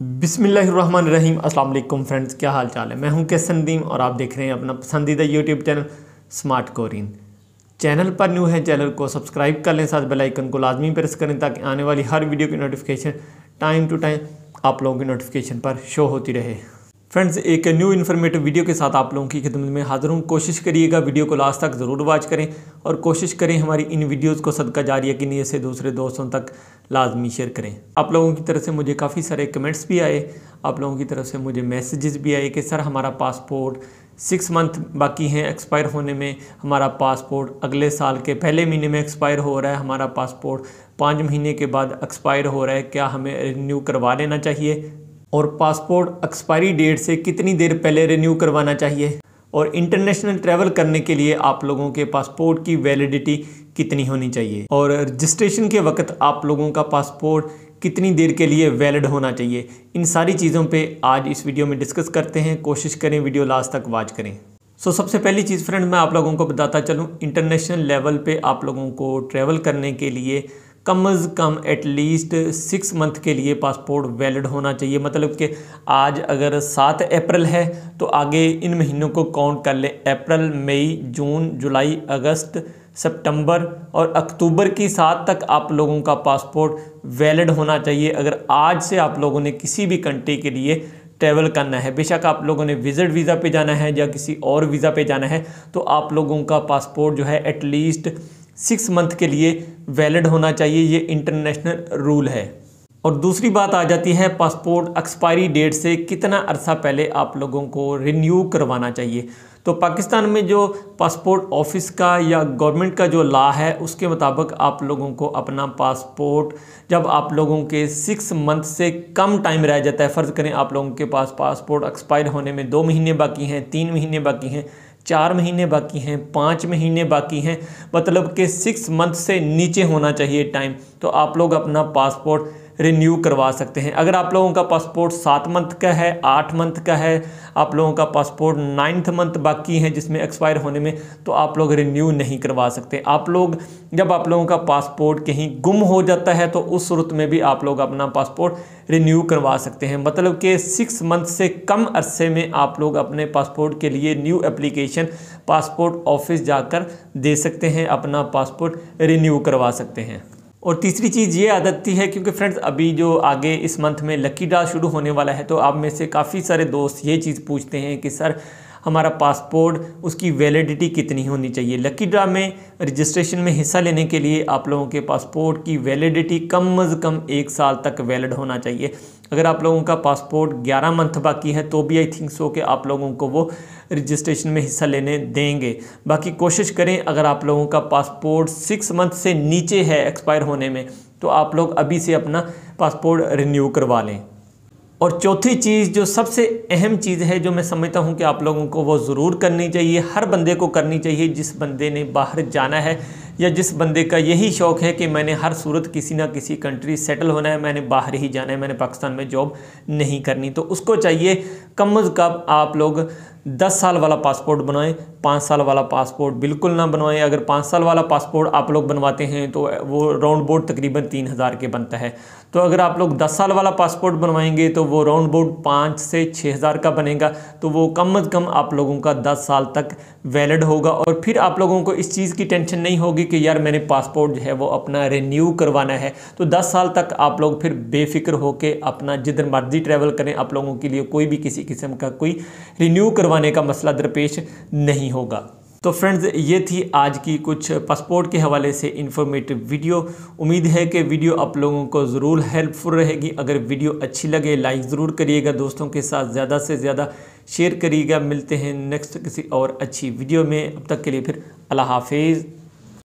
बिसमीम अस्सलाम फ्रेंड्स, क्या हाल चाल है? मैं हूँ कैसन नदीम और आप देख रहे हैं अपना पसंदीदा यूट्यूब चैनल स्मार्ट कोरिन चैनल पर न्यू है चैनल को सब्सक्राइब कर लें, साथ बेल आइकन को लाजमी प्रेस करें, ताकि आने वाली हर वीडियो की नोटिफिकेशन टाइम टू टाइम आप लोगों की नोटिफिकेशन पर शो होती रहे। फ्रेंड्स एक न्यू इन्फॉर्मेटिव वीडियो के साथ आप लोगों की खिदमत में हाजिर हूँ। कोशिश करिएगा वीडियो को लास्ट तक ज़रूर वॉच करें और कोशिश करें हमारी इन वीडियोज़ को सदका जारिया की नीयत से दूसरे दोस्तों तक लाजमी शेयर करें। आप लोगों की तरफ़ से मुझे काफ़ी सारे कमेंट्स भी आए। आप लोगों की तरफ़ से मुझे मैसेजेस भी आए कि, सर, हमारा पासपोर्ट सिक्स मंथ बाकी हैं एक्सपायर होने में। हमारा पासपोर्ट अगले साल के पहले महीने में एक्सपायर हो रहा है। हमारा पासपोर्ट पाँच महीने के बाद एक्सपायर हो रहा है। क्या हमें रिन्यू करवा लेना चाहिए? और पासपोर्ट एक्सपायरी डेट से कितनी देर पहले रिन्यू करवाना चाहिए? और इंटरनेशनल ट्रैवल करने के लिए आप लोगों के पासपोर्ट की वैलिडिटी कितनी होनी चाहिए? और रजिस्ट्रेशन के वक्त आप लोगों का पासपोर्ट कितनी देर के लिए वैलिड होना चाहिए? इन सारी चीज़ों पे आज इस वीडियो में डिस्कस करते हैं। कोशिश करें वीडियो लास्ट तक वॉच करें। सो so, सबसे पहली चीज़ फ्रेंड मैं आप लोगों को बताता चलूँ। इंटरनेशनल लेवल पे आप लोगों को ट्रैवल करने के लिए कम अज़ कम एटलीस्ट सिक्स मंथ के लिए पासपोर्ट वैलिड होना चाहिए। मतलब कि आज अगर सात अप्रैल है तो आगे इन महीनों को काउंट कर लें। अप्रैल, मई, जून, जुलाई, अगस्त, सितंबर और अक्टूबर की सात तक आप लोगों का पासपोर्ट वैलिड होना चाहिए। अगर आज से आप लोगों ने किसी भी कंट्री के लिए ट्रैवल करना है, बेशक आप लोगों ने विज़िट वीज़ा पे जाना है या किसी और वीज़ा पे जाना है तो आप लोगों का पासपोर्ट जो है एटलीस्ट सिक्स मंथ के लिए वैलिड होना चाहिए, ये इंटरनेशनल रूल है। और दूसरी बात आ जाती है पासपोर्ट एक्सपायरी डेट से कितना अरसा पहले आप लोगों को रिन्यू करवाना चाहिए। तो पाकिस्तान में जो पासपोर्ट ऑफ़िस का या गवर्नमेंट का जो लॉ है, उसके मुताबिक आप लोगों को अपना पासपोर्ट जब आप लोगों के सिक्स मंथ से कम टाइम रह जाता है, फ़र्ज़ करें आप लोगों के पास पासपोर्ट एक्सपायर होने में दो महीने बाकी हैं, तीन महीने बाकी हैं चार महीने बाकी हैं, पाँच महीने बाकी हैं मतलब कि सिक्स मंथ से नीचे होना चाहिए टाइम तो आप लोग अपना पासपोर्ट रिन्यू करवा सकते हैं। अगर आप लोगों का पासपोर्ट सात मंथ का है, आठ मंथ का है, आप लोगों का पासपोर्ट नाइन्थ मंथ बाकी है जिसमें एक्सपायर होने में तो आप लोग रिन्यू नहीं करवा सकते। आप लोग, जब आप लोगों का पासपोर्ट कहीं गुम हो जाता है तो उस सूरत में भी आप लोग अपना पासपोर्ट रिन्यू करवा सकते हैं। मतलब कि सिक्स मंथ से कम अरसे में आप लोग अपने पासपोर्ट के लिए न्यू एप्लीकेशन पासपोर्ट ऑफ़िस जाकर दे सकते हैं, अपना पासपोर्ट रिन्यू करवा सकते हैं। और तीसरी चीज़ ये आदती है, क्योंकि फ्रेंड्स, अभी जो आगे इस मंथ में लकी ड्रा शुरू होने वाला है तो आप में से काफ़ी सारे दोस्त ये चीज़ पूछते हैं कि, सर हमारा पासपोर्ट, उसकी वैलिडिटी कितनी होनी चाहिए? लकी ड्रा में रजिस्ट्रेशन में हिस्सा लेने के लिए आप लोगों के पासपोर्ट की वैलिडिटी कम अज़ कम एक साल तक वैलिड होना चाहिए। अगर आप लोगों का पासपोर्ट 11 मंथ बाकी है तो भी आई थिंक सो कि आप लोगों को वो रजिस्ट्रेशन में हिस्सा लेने देंगे। बाकी कोशिश करें, अगर आप लोगों का पासपोर्ट सिक्स मंथ से नीचे है एक्सपायर होने में तो आप लोग अभी से अपना पासपोर्ट रिन्यू करवा लें। और चौथी चीज़ जो सबसे अहम चीज़ है जो मैं समझता हूँ कि आप लोगों को वो ज़रूर करनी चाहिए, हर बंदे को करनी चाहिए जिस बंदे ने बाहर जाना है या जिस बंदे का यही शौक़ है कि मैंने हर सूरत किसी ना किसी कंट्री सेटल होना है, मैंने बाहर ही जाना है, मैंने पाकिस्तान में जॉब नहीं करनी। तो उसको चाहिए कम अज़ कम आप लोग दस साल वाला पासपोर्ट बनवाएँ, पाँच साल वाला पासपोर्ट बिल्कुल ना बनवाएँ। अगर पाँच साल वाला पासपोर्ट आप लोग बनवाते हैं तो वो राउंड बोर्ड तकरीबन तीन हज़ार के बनता है। तो अगर आप लोग दस साल वाला पासपोर्ट बनवाएँगे तो वो राउंड बोर्ड पाँच से छः हज़ार का बनेगा। तो वो कम अज़ कम आप लोगों का दस साल तक वैलिड होगा। और फिर आप लोगों को इस चीज़ की टेंशन नहीं होगी कि यार मैंने पासपोर्ट जो है वो अपना रिन्यू करवाना है। तो दस साल तक आप लोग फिर बेफिक्र होकर अपना जिधर मर्ज़ी ट्रैवल करें, आप लोगों के लिए कोई भी किसी किस्म का कोई रिन्यू करवाने का मसला दरपेश नहीं होगा। तो फ्रेंड्स, ये थी आज की कुछ पासपोर्ट के हवाले से इन्फॉर्मेटिव वीडियो उम्मीद है कि वीडियो आप लोगों को ज़रूर हेल्पफुल रहेगी। अगर वीडियो अच्छी लगे लाइक ज़रूर करिएगा। दोस्तों के साथ ज़्यादा से ज़्यादा शेयर करिएगा। मिलते हैं नेक्स्ट किसी और अच्छी वीडियो में। अब तक के लिए फिर अल्लाह हाफिज़।